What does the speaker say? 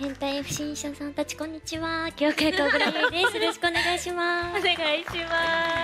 変態不審者さんたちこんにちは。業界かぐらいです。よろしくお願いします。お願いします